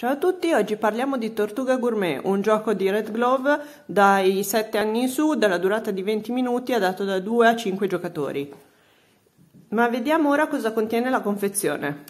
Ciao a tutti, oggi parliamo di Tortuga Gourmet, un gioco di Red Glove dai 7 anni in su, dalla durata di 20 minuti, adatto da 2 a 5 giocatori. Ma vediamo ora cosa contiene la confezione.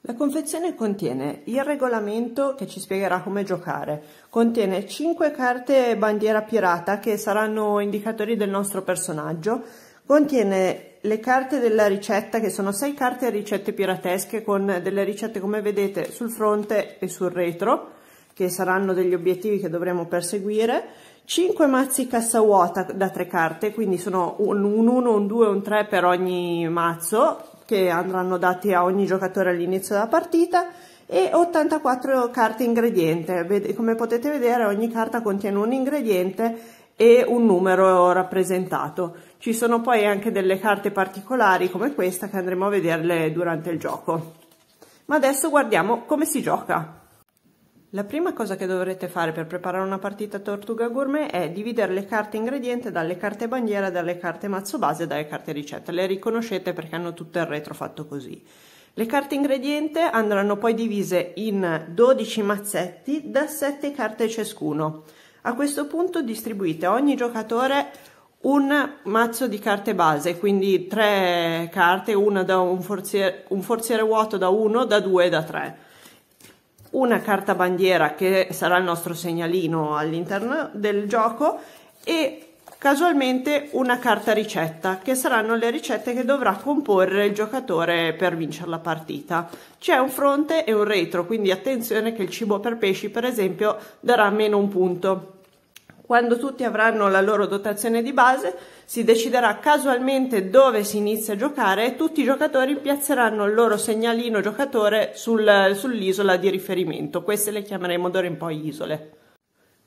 La confezione contiene il regolamento che ci spiegherà come giocare, contiene 5 carte bandiera pirata che saranno indicatori del nostro personaggio, contiene le carte della ricetta che sono 6 carte ricette piratesche con delle ricette come vedete sul fronte e sul retro che saranno degli obiettivi che dovremo perseguire. 5 mazzi cassa vuota da 3 carte quindi sono un 1, un 2 un 3 per ogni mazzo che andranno dati a ogni giocatore all'inizio della partita e 84 carte ingrediente. Come potete vedere ogni carta contiene un ingrediente e un numero rappresentato. Ci sono poi anche delle carte particolari come questa che andremo a vederle durante il gioco. Ma adesso guardiamo come si gioca. La prima cosa che dovrete fare per preparare una partita Tortuga Gourmet è dividere le carte ingrediente dalle carte bandiera, dalle carte mazzo base e dalle carte ricetta. Le riconoscete perché hanno tutto il retro fatto così. Le carte ingrediente andranno poi divise in 12 mazzetti da 7 carte ciascuno. A questo punto distribuite a ogni giocatore un mazzo di carte base, quindi tre carte, una da un forziere, un forziere vuoto da 1, da 2 e da 3. Una carta bandiera che sarà il nostro segnalino all'interno del gioco e casualmente una carta ricetta che saranno le ricette che dovrà comporre il giocatore per vincere la partita. C'è un fronte e un retro, quindi attenzione che il cibo per pesci per esempio darà meno un punto. Quando tutti avranno la loro dotazione di base, si deciderà casualmente dove si inizia a giocare e tutti i giocatori piazzeranno il loro segnalino giocatore sul, sull'isola di riferimento. Queste le chiameremo d'ora in poi isole.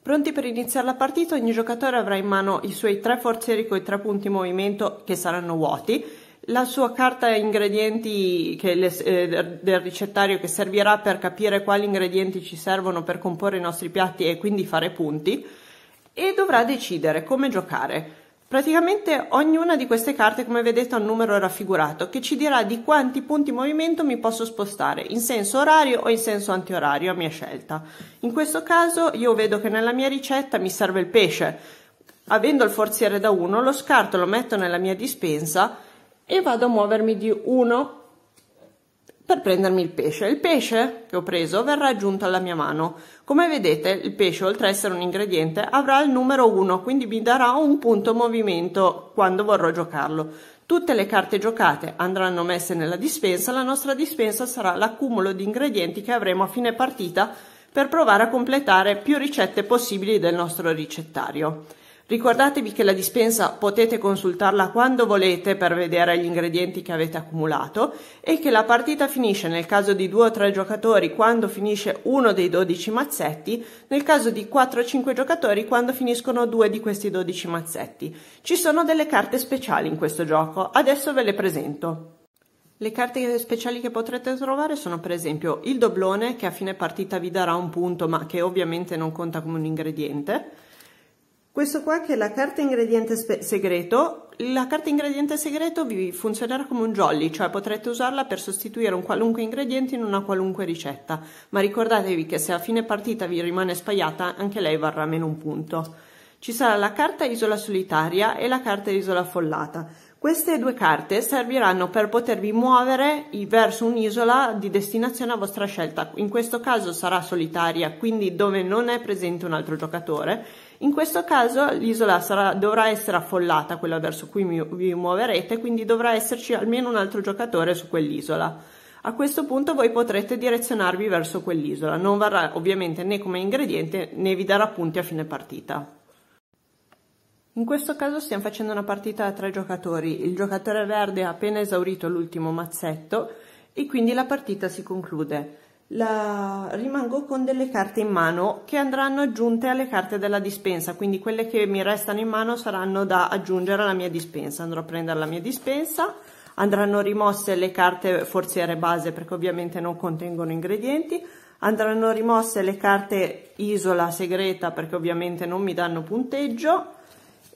Pronti per iniziare la partita, ogni giocatore avrà in mano i suoi tre forzieri con i tre punti movimento che saranno vuoti, la sua carta ingredienti le, eh, del ricettario che servirà per capire quali ingredienti ci servono per comporre i nostri piatti e quindi fare punti. E dovrà decidere come giocare. Praticamente ognuna di queste carte, come vedete, ha un numero raffigurato che ci dirà di quanti punti movimento mi posso spostare, in senso orario o in senso antiorario a mia scelta. In questo caso io vedo che nella mia ricetta mi serve il pesce. Avendo il forziere da 1, lo scarto lo metto nella mia dispensa e vado a muovermi di 1 per prendermi il pesce. Il pesce che ho preso verrà aggiunto alla mia mano. Come vedete il pesce oltre ad essere un ingrediente avrà il numero 1 quindi mi darà un punto movimento quando vorrò giocarlo. Tutte le carte giocate andranno messe nella dispensa, la nostra dispensa sarà l'accumulo di ingredienti che avremo a fine partita per provare a completare più ricette possibili del nostro ricettario. Ricordatevi che la dispensa potete consultarla quando volete per vedere gli ingredienti che avete accumulato e che la partita finisce nel caso di due o tre giocatori quando finisce uno dei 12 mazzetti, nel caso di 4 o 5 giocatori quando finiscono due di questi 12 mazzetti. Ci sono delle carte speciali in questo gioco, adesso ve le presento. Le carte speciali che potrete trovare sono per esempio il doblone che a fine partita vi darà un punto ma che ovviamente non conta come un ingrediente, questo qua che è la carta ingrediente segreto, la carta ingrediente segreto vi funzionerà come un jolly, cioè potrete usarla per sostituire un qualunque ingrediente in una qualunque ricetta, ma ricordatevi che se a fine partita vi rimane spaiata anche lei varrà meno un punto. Ci sarà la carta isola solitaria e la carta isola affollata. Queste due carte serviranno per potervi muovere verso un'isola di destinazione a vostra scelta. In questo caso sarà solitaria, quindi dove non è presente un altro giocatore. In questo caso l'isola dovrà essere affollata, quella verso cui mi, vi muoverete, quindi dovrà esserci almeno un altro giocatore su quell'isola. A questo punto voi potrete direzionarvi verso quell'isola. Non varrà ovviamente né come ingrediente né vi darà punti a fine partita. In questo caso stiamo facendo una partita a tre giocatori, il giocatore verde ha appena esaurito l'ultimo mazzetto e quindi la partita si conclude. La... Rimango con delle carte in mano che andranno aggiunte alle carte della dispensa, quindi quelle che mi restano in mano saranno da aggiungere alla mia dispensa. Andrò a prendere la mia dispensa, andranno rimosse le carte forziere base perché ovviamente non contengono ingredienti, andranno rimosse le carte isola segreta perché ovviamente non mi danno punteggio,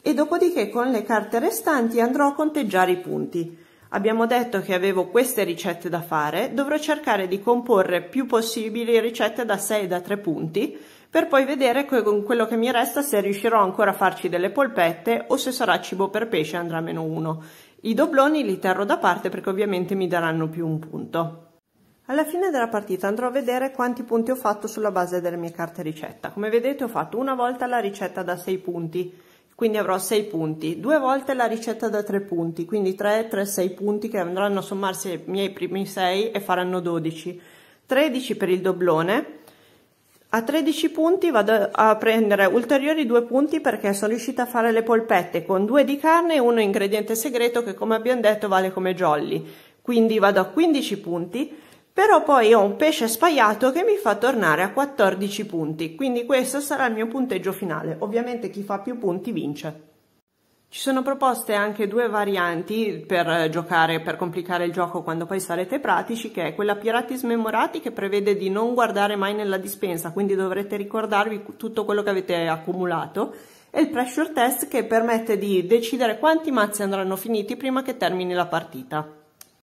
e dopodiché con le carte restanti andrò a conteggiare i punti. Abbiamo detto che avevo queste ricette da fare, dovrò cercare di comporre più possibili ricette da 6 e da 3 punti per poi vedere con quello che mi resta se riuscirò ancora a farci delle polpette o se sarà cibo per pesce andrà meno 1. I dobloni li terrò da parte perché ovviamente mi daranno più un punto. Alla fine della partita andrò a vedere quanti punti ho fatto sulla base delle mie carte ricetta. Come vedete ho fatto una volta la ricetta da 6 punti, quindi avrò 6 punti, due volte la ricetta da 3 punti, quindi 3, 3, 6 punti che andranno a sommarsi ai miei primi 6 e faranno 12. 13 per il doblone, a 13 punti vado a prendere ulteriori due punti perché sono riuscita a fare le polpette con due di carne e uno ingrediente segreto che come abbiamo detto vale come jolly. Quindi vado a 15 punti, però poi ho un pesce spaiato che mi fa tornare a 14 punti, quindi questo sarà il mio punteggio finale. Ovviamente chi fa più punti vince. Ci sono proposte anche due varianti per giocare, per complicare il gioco quando poi sarete pratici, che è quella Pirati Smemorati che prevede di non guardare mai nella dispensa, quindi dovrete ricordarvi tutto quello che avete accumulato, e il Pressure Test che permette di decidere quanti mazzi andranno finiti prima che termini la partita.